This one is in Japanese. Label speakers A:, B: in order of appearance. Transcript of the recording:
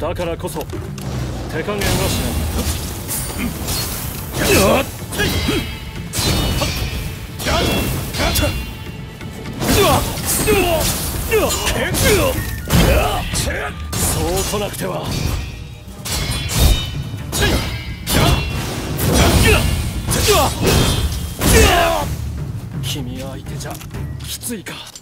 A: だからこそ手加減はしないそう来なくては君相手じゃきついか